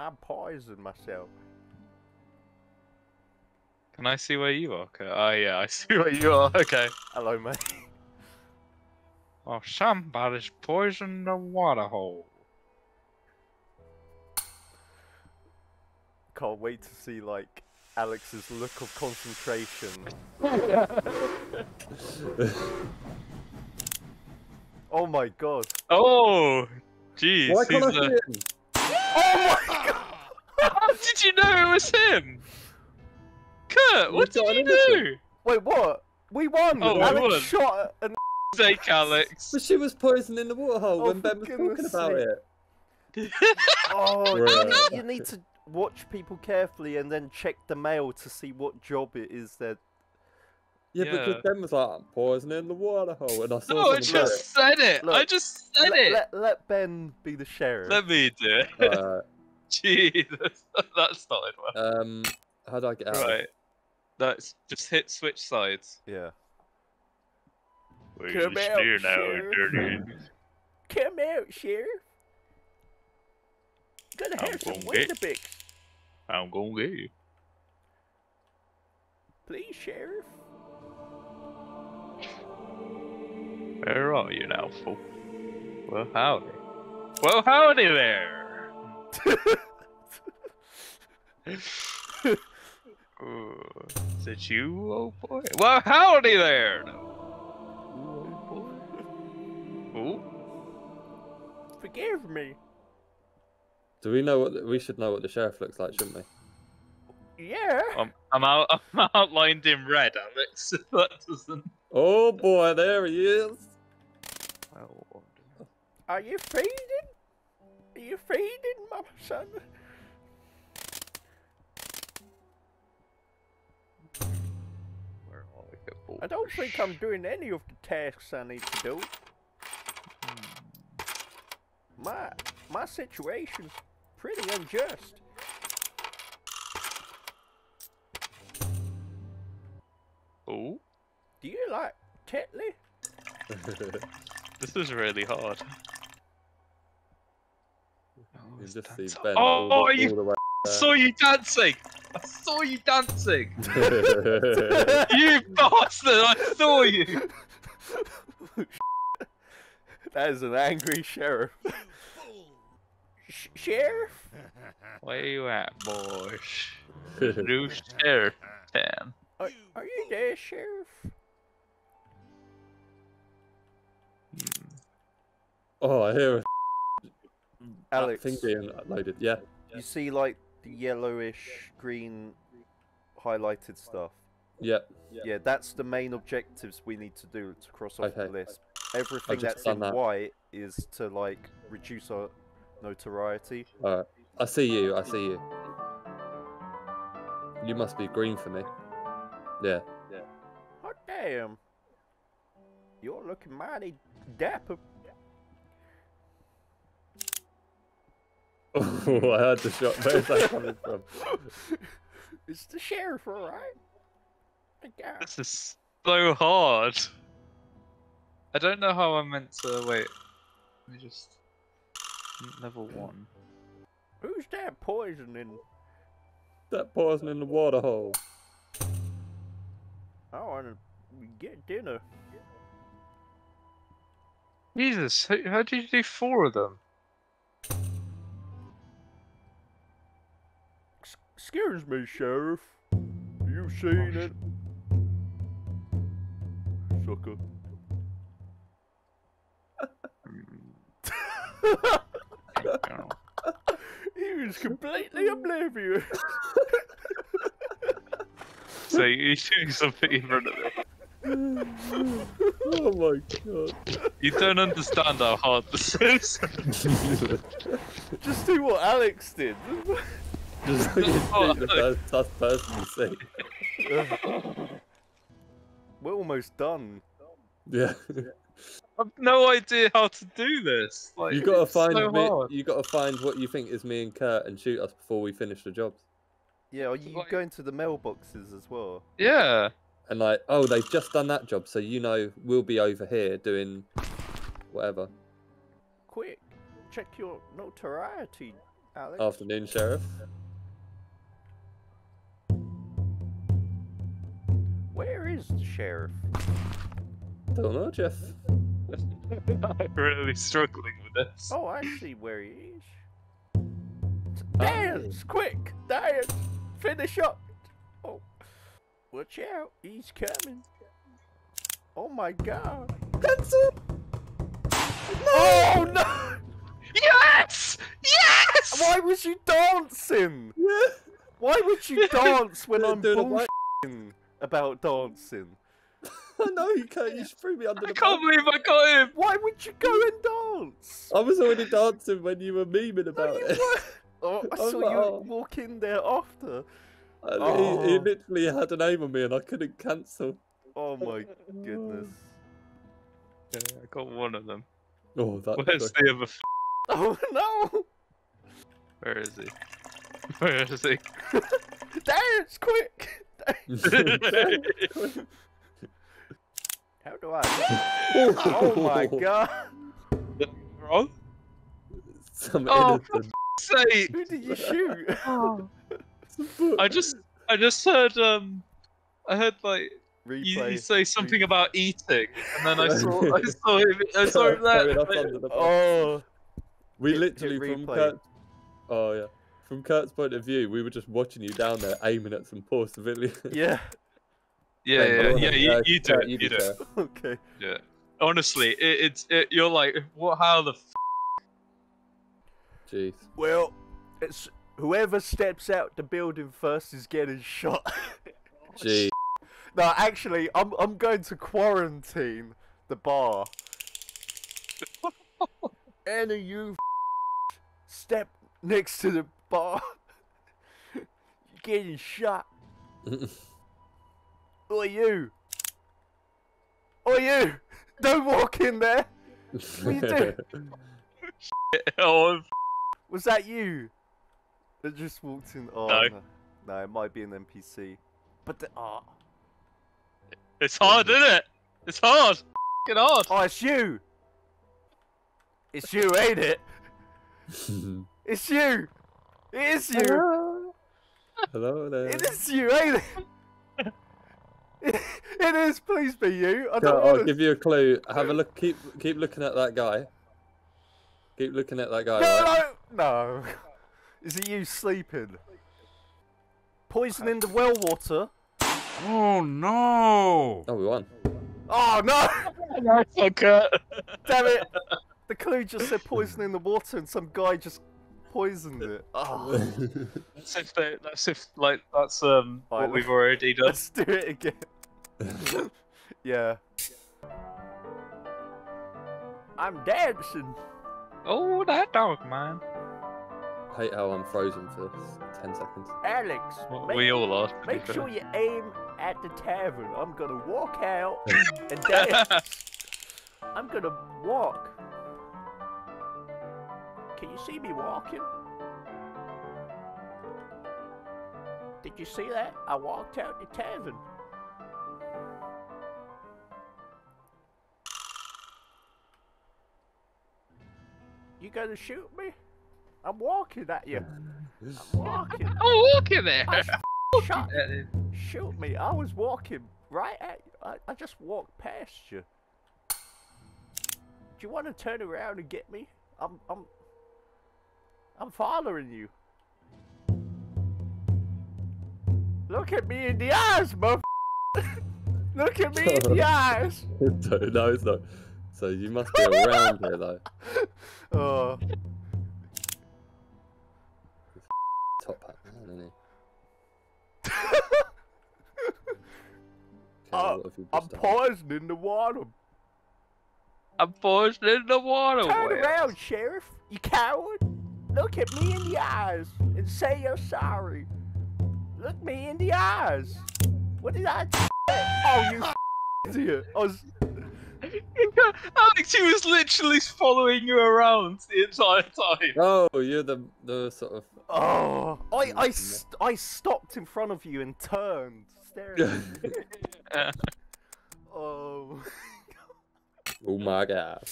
I poisoned myself. Can I see where you are? Kurt? Oh yeah, I see where you are. Okay. Hello, mate. Oh, somebody's poisoned the water hole. Can't wait to see like Alex's look of concentration. oh my god. Oh, jeez. Why can't I he's see him? Oh my god! How did you know it was him? Kurt, what You did you an innocent. do? Wait, what? We won! Oh, we Alex won. shot an Sake, Alex. But she was poisoned in the water hole Oh, when for Ben was talking about sake. it. Oh, you need, you need to watch people carefully and then check the mail to see what job it is that. Yeah, Yeah. because Ben was like, I'm poisoning in the water hole, and I saw No, I someone do just said it. I just said Let, it. let, let Ben be the sheriff. Let me do it. it. Uh, Jesus, that started well. um, how do I get out? Right. That's just hit switch sides. Yeah. We're Come just out, here now, Sheriff. Come out, sheriff. Gonna I'm have some gonna get- Weetabix, I'm gonna get you. please, sheriff. Where are you now, fool? Well, howdy. Well, howdy there. Is it you, oh boy? Well, howdy there. No. Ooh, Forgive me. Do we know what the, we should know what the sheriff looks like, shouldn't we? Yeah. I'm, I'm out. I'm outlined in red, Alex. that doesn't. Oh boy, there he is. Are you feeding? Are you feeding, my son? Where are we? Good boy. I don't think I'm doing any of the tasks I need to do. My my situation's pretty unjust. Ooh, Do you like Tetley? this is really hard. Oh, you just see that's- Oh, all, the, you- the way I saw you dancing. I saw you dancing. you bastard! I saw you. that is an angry sheriff. Sh- sheriff? Where you at, boys? New sheriff town. Are, are you there, sheriff? Oh, I hear a Alex, thing being loaded. Yeah. you see like the yellowish green highlighted stuff. Yeah. Yeah, that's the main objectives we need to do to cross off the Okay. list. Everything that's in that. white is to like reduce our notoriety. Alright. I see you. I see you. You must be green for me. Yeah. Yeah. Oh damn! You're looking mighty dapper. Oh, I heard the shot. Where's that coming from? it's the sheriff, alright? Yeah. This is so hard. I don't know how I'm meant to wait. Let me just level hmm. one. Who's that poisoning? That poison in the water hole. Oh, I wanna get dinner. Jesus, how, how did you do four of them? Excuse me, sheriff. You seen it? Sucker. He was completely oblivious. so you're doing something in front of me. oh my god. You don't understand how hard this is. Just do what Alex did. Just you the first tough person you see. We're almost done. Yeah. I've no idea how to do this. Like, you gotta find so me, hard. you gotta find what you think is me and Kurt and shoot us before we finish the jobs. Yeah, are you Like- going to the mailboxes as well? Yeah. And like, oh, they've just done that job, so you know we'll be over here doing whatever. Quick, check your notoriety Alex? Afternoon, Sheriff. Is the sheriff? Don't know, Jeff. I'm really struggling with this. Oh, I see where he is. Ah. Dance, quick, dance, finish up. Oh, watch out, he's coming. Oh my God. Cancel! Oh no! Yes! Yes! Why was you dancing? Yeah. Why would you dance when I'm Doing a bullshitting about dancing? I know you can't. You threw me under I the can't bus. believe I got him! Why would you go and dance? I was already dancing when you were memeing No, about you it. weren't. Oh, I I saw like, you oh. walk in there after. And Oh. he, he oh. literally had an aim on me and I couldn't cancel. Oh my goodness. Yeah, I got one of them. Oh, that. Where's the other? F- Oh no! Where is he? Where is he? Dance quick! How do I? Oh my god! Wrong? Some Oh, innocent. Say, Who did you shoot? I just, I just heard, um, I heard like you, Replay. you say something Replay. about eating, and then I saw, I saw him, I saw him there. us under the bus. Oh, we hit- hit literally from replay. Kurt. Oh yeah. From Kurt's point of view, we were just watching you down there aiming at some poor civilians. yeah. Yeah, yeah, yeah. You, you do Kurt, it. you You do it. Okay. Yeah. Honestly, it, it's it, you're like, what? How the? F- Jeez. Well, it's whoever steps out the building first is getting shot. Jeez. no, actually, I'm I'm going to quarantine the bar. Any of you step next to the bar, you're getting shot. Who are you. Who are you. Don't walk in there. What you do? oh, Was that you? That just walked in. Oh, No. no. No, it might be an NPC. But the oh, it's hard, isn't it? It's hard. Fucking hard. oh, it's you. It's you, ain't it? It's you. It is you. Hello there. It is you, ain't it? it is. Please be you. I don't I'll oh, want give you a clue. Have a look. Keep keep looking at that guy. Keep looking at that guy. No, right? no, no. Is it you sleeping? Poisoning the well water. Oh no! Oh, we won. Oh no! Okay. Damn it! The clue just said poisoning the water, and some guy just poisoned it. Oh, That's if they, that's if like that's um Fine. what we've already done. let's do it again. yeah. I'm dancing. Oh, that dog, man. hate how I'm frozen for ten seconds. Alex, Well, make, we all are. make sure you aim at the tavern. I'm gonna walk out and dance. I'm gonna walk. Can you see me walking? Did you see that? I walked out the tavern. You gonna shoot me? I'm walking at you. I'm walking. Oh, look at there. I shot. Shoot me. I was walking right at you. I, I just walked past you. Do you want to turn around and get me? I'm I'm I'm following you. Look at me in the eyes, mother. Look at me in the eyes. no, it's not. So you must be around here though. Oh, Top hat man, isn't he? Okay, Uh, what have you I'm just done? poisoning the water. I'm forced in the water. Turn well. around, sheriff. You coward. Look at me in the eyes and say you're sorry. Look me in the eyes. What did I say? Oh, you idiot. I was. Alex, he was literally following you around the entire time. Oh, you're the the sort of. Oh, I, I, st- I stopped in front of you and turned, staring. at you. oh. oh my god.